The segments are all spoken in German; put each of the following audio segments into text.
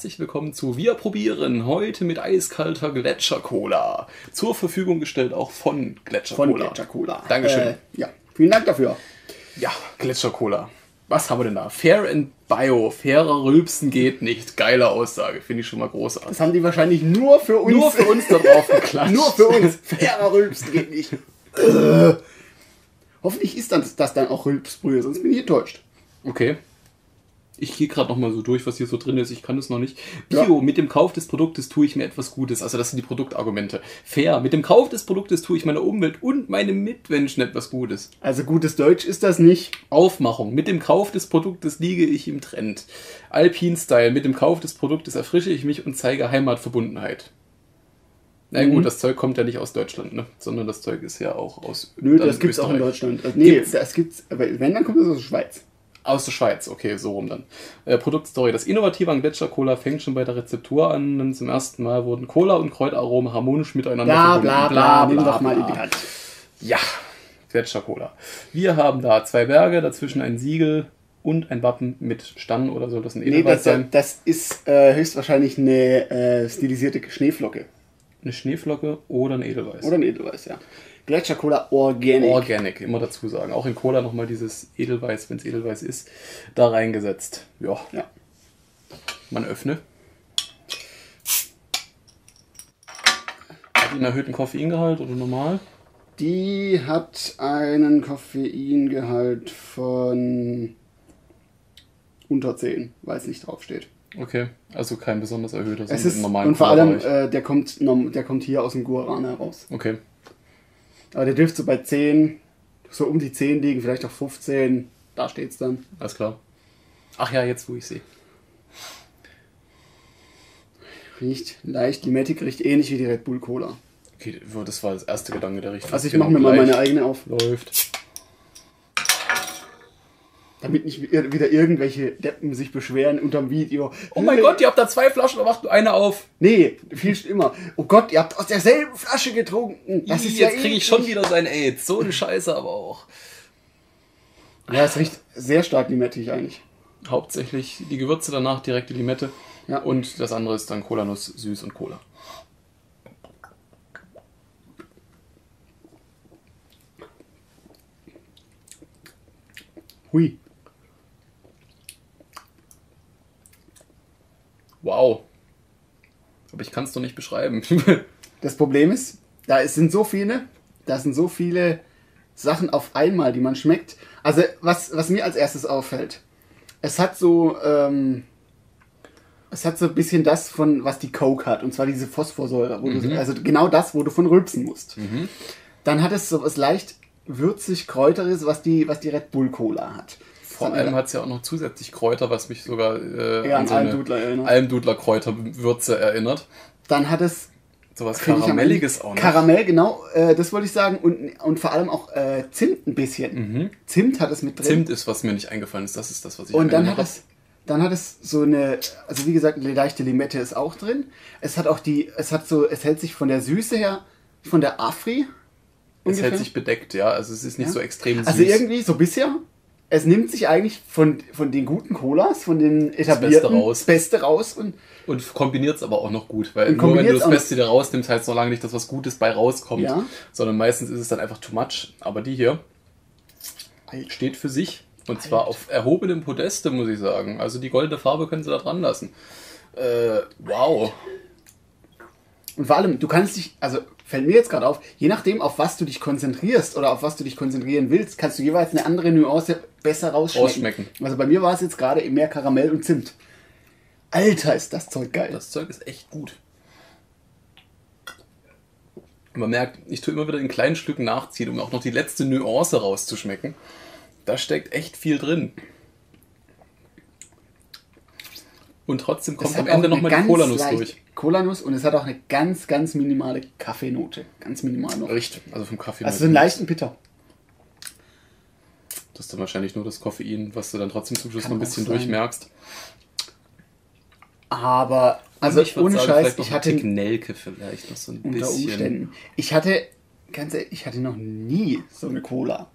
herzlich willkommen zu Wir probieren heute mit eiskalter Gletscher-Cola. Zur Verfügung gestellt auch von Gletscher-Cola. Von Gletscher Cola. Dankeschön. Äh, ja, vielen Dank dafür. Ja, Gletscher-Cola. Was haben wir denn da? Fair and Bio. Fairer Rülpsen geht nicht. Geile Aussage. Finde ich schon mal großartig. Das haben die wahrscheinlich nur für uns. Nur für uns da drauf geklatscht. nur für uns. Fairer Rülpsen geht nicht. Äh. Hoffentlich ist das, das dann auch Rülpsbrühe, sonst bin ich enttäuscht. Okay. Ich gehe gerade noch mal so durch, was hier so drin ist. Ich kann es noch nicht. Bio, Ja. mit dem Kauf des Produktes tue ich mir etwas Gutes. Also das sind die Produktargumente. Fair, mit dem Kauf des Produktes tue ich meiner Umwelt und meinem Mitmenschen etwas Gutes. Also gutes Deutsch ist das nicht. Aufmachung, mit dem Kauf des Produktes liege ich im Trend. Alpin Style, mit dem Kauf des Produktes erfrische ich mich und zeige Heimatverbundenheit. Na Mhm. gut, das Zeug kommt ja nicht aus Deutschland, ne? sondern das Zeug ist ja auch aus Nö, das gibt's auch in. Deutschland. Also, nee, Gibt's? das gibt's. Aber wenn, dann kommt das aus der Schweiz. Aus der Schweiz, okay, so rum dann. Äh, Produktstory. Das Innovative an Gletscher-Cola fängt schon bei der Rezeptur an, denn zum ersten Mal wurden Cola und Kräuteraromen harmonisch miteinander Bla verbunden. bla bla, nimm doch mal in die Hand. Ja, Gletscher-Cola. Wir haben da zwei Berge, dazwischen ein Siegel und ein Wappen mit Stangen oder soll das ein Nee, Edelweiß das, sein? das ist äh, höchstwahrscheinlich eine äh, stilisierte Schneeflocke. Eine Schneeflocke oder ein Edelweiß? Oder ein Edelweiß, ja. Gletscher Cola Organic. Organic, immer dazu sagen. Auch in Cola nochmal dieses Edelweiß, wenn es Edelweiß ist, da reingesetzt. Ja, ja. man öffne. Hat die einen erhöhten Koffeingehalt oder normal? Die hat einen Koffeingehalt von unter 10, weil es nicht draufsteht. Okay, also kein besonders erhöhter, Es sondern ist, normalen und vor allem, äh, der, kommt, der kommt hier aus dem Guarana heraus. Okay, Aber der dürfte so bei 10, so um die 10 liegen, vielleicht auch 15. Da steht's dann. alles klar. Ach ja, jetzt wo ich sehe. Riecht leicht limettig, riecht ähnlich wie die Red Bull Cola. Okay, das war das erste Gedanke, der richtig Also ich genau mache mir mal meine eigene auf, Läuft. Damit nicht wieder irgendwelche Deppen sich beschweren unterm Video. Oh mein Gott, ihr habt da zwei Flaschen, da macht nur eine auf. Nee, viel immer. Oh Gott, ihr habt aus derselben Flasche getrunken. Das ist ja jetzt kriege ich schon wieder sein AIDS. So eine Scheiße aber auch. Ja, es riecht sehr stark limettig eigentlich. Hauptsächlich die Gewürze danach direkt die Limette. Ja. Und das andere ist dann Cola-Nuss, süß und Cola. Hui. Wow. Aber ich kann es doch nicht beschreiben. Das Problem ist, da sind so viele, da sind so viele Sachen auf einmal, die man schmeckt. Also was, was mir als erstes auffällt, es hat so, ähm, es hat so ein bisschen das von, was die Coke hat, und zwar diese Phosphorsäure, wo du, also genau das, wo du von rülpsen musst. Dann hat es so was leicht würzig kräuteres, was die, was die Red Bull Cola hat. Vor allem hat es ja auch noch zusätzlich Kräuter, was mich sogar äh, Ja, an so Almdudler erinnert. Almdudler-Kräuterwürze erinnert. Dann hat es Sowas Karamelliges auch noch. Karamell, genau, äh, das wollte ich sagen. Und, und vor allem auch äh, Zimt ein bisschen. Zimt hat es mit drin. Zimt ist, was mir nicht eingefallen ist. Das ist das, was ich Und dann hat es, dann hat es so eine, also wie gesagt, eine leichte Limette ist auch drin. Es hat auch die, es hat so, es hält sich von der Süße her, von der Afri. Es ungefähr. hält sich bedeckt, ja. Also es ist nicht Ja. so extrem süß. Also irgendwie so bisher. Es nimmt sich eigentlich von, von den guten Colas, von den etablierten, Beste raus. das Beste raus und Und kombiniert es aber auch noch gut, weil nur wenn du das Beste dir rausnimmst, heißt noch lange nicht, dass was Gutes bei rauskommt. Ja. Sondern meistens ist es dann einfach too much. Aber die hier steht für sich. Und zwar auf erhobenem Podeste, muss ich sagen. Also die goldene Farbe können sie da dran lassen. Äh, wow. Und vor allem, du kannst dich, also fällt mir jetzt gerade auf, je nachdem, auf was du dich konzentrierst oder auf was du dich konzentrieren willst, kannst du jeweils eine andere Nuance besser rausschmecken. Rausschmecken. Also bei mir war es jetzt gerade mehr Karamell und Zimt. Alter, ist das Zeug geil. Das Zeug ist echt gut. Und man merkt, ich tue immer wieder in kleinen Stücken nachziehen, um auch noch die letzte Nuance rauszuschmecken. Da steckt echt viel drin. Und trotzdem kommt am Ende nochmal die leicht- durch. Cola-Nuss und es hat auch eine ganz, ganz minimale Kaffeenote. Ganz minimal noch. Riecht, also vom Kaffee. Also so einen leichten Bitter. Das ist dann wahrscheinlich nur das Koffein, was du dann trotzdem zum Schluss noch ein bisschen sein. durchmerkst. Aber, also ich ohne sagen, Scheiß, ich hatte Nelke vielleicht noch so ein unter bisschen. Umständen, ich hatte, ganz ehrlich, ich hatte noch nie so eine Cola.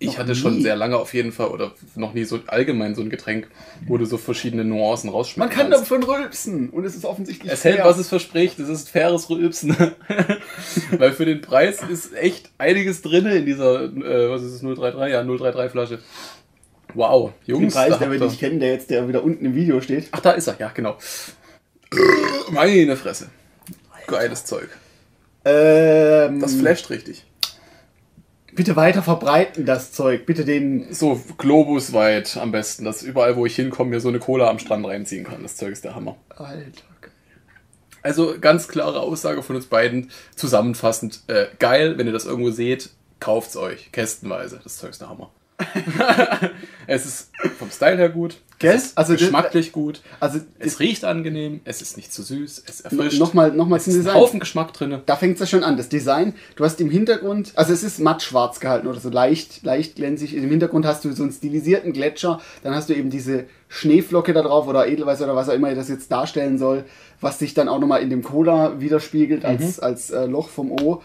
Ich Noch hatte schon sehr lange auf jeden Fall oder noch nie so allgemein so ein Getränk, wo du so verschiedene Nuancen Man rausschmecken kann davon rülpsen und es ist offensichtlich Es hält, fair. was es verspricht. Es ist faires Rülpsen. Weil für den Preis ist echt einiges drin in dieser, äh, was ist es, 033? Ja, 033 Flasche. Wow, Den Jungs. Preis, da der wir nicht kennen, der jetzt der wieder unten im Video steht. Ach, da ist er, ja, genau. Meine Fresse. Geiles Zeug. Ähm, Das flasht richtig. Bitte weiter verbreiten das Zeug. Bitte den. So globusweit am besten, dass überall, wo ich hinkomme, mir so eine Cola am Strand reinziehen kann. Das Zeug ist der Hammer. Alter. Also ganz klare Aussage von uns beiden, zusammenfassend, äh, geil, wenn ihr das irgendwo seht, kauft's euch, kästenweise. Das Zeug ist der Hammer. es ist vom Style her gut, Gell? es ist Also geschmacklich gut, Also es riecht angenehm, es ist nicht zu süß, es erfrischt, nochmal noch mal es zum ist ein Design. Haufen Geschmack drin. Da fängt es ja schon an. Das Design, du hast im Hintergrund, also es ist matt schwarz gehalten oder so leicht, leicht glänzig. Im Hintergrund hast du so einen stilisierten Gletscher, dann hast du eben diese Schneeflocke da drauf oder Edelweiß oder was auch immer das jetzt darstellen soll, was sich dann auch nochmal in dem Cola widerspiegelt Mhm. als, als äh, Loch vom O.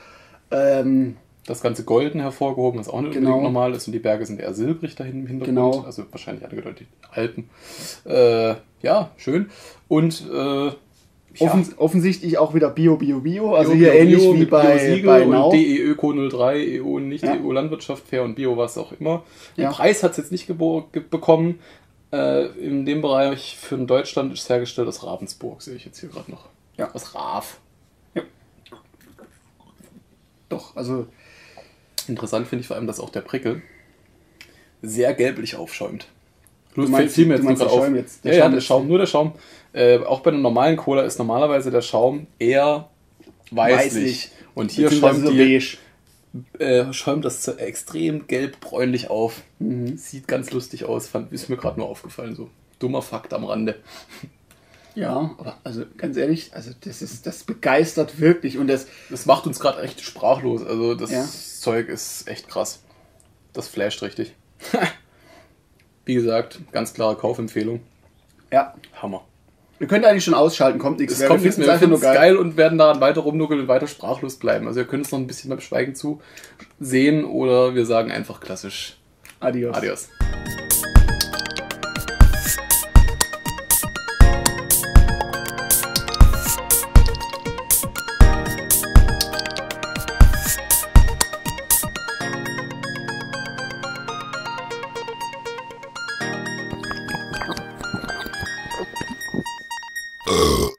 Ähm, Das ganze golden hervorgehoben, was auch nicht Genau. unbedingt normal ist und die Berge sind eher silbrig da hinten im Hintergrund, Genau. also wahrscheinlich angedeutet Alpen. Äh, ja, schön. Und äh, ja, offen, offensichtlich auch wieder Bio, Bio, Bio. Also Bio, hier Bio, ähnlich Bio wie bei, bei und Now. DE Öko 03, EU und nicht Ja. EU Landwirtschaft, Fair und Bio, was auch immer. Den Ja. Preis hat es jetzt nicht bekommen. Äh, in dem Bereich für Deutschland ist hergestellt aus Ravensburg, sehe ich jetzt hier gerade noch. Ja. Aus Rav. Doch, also Interessant finde ich vor allem, dass auch der Prickel sehr gelblich aufschäumt. Du meinst- fiel mir du jetzt meinst der Schaum auf. jetzt? Der ja, ja, Schaum der ist- Schaum, nur der Schaum. Äh, auch bei einer normalen Cola ist normalerweise der Schaum eher weißlich. Weißlich. Und hier schäumt, so die, äh, schäumt das so extrem gelb-bräunlich auf. Mhm. Sieht ganz lustig aus, fand, ist mir gerade nur aufgefallen. So dummer Fakt am Rande. Ja, aber also ganz ehrlich, also das ist, das begeistert wirklich und das, Das macht uns gerade echt sprachlos. Also das Ja. Zeug ist echt krass. Das flasht richtig. Wie gesagt, ganz klare Kaufempfehlung. ja, Hammer. wir können eigentlich schon ausschalten, kommt nichts Es mehr. kommt Wir nichts mehr. Wir finden es geil. und werden daran weiter rumnuckeln und weiter sprachlos bleiben. Also ihr könnt es noch ein bisschen beim Schweigen zu sehen oder wir sagen einfach klassisch Adios. Adios. Fair.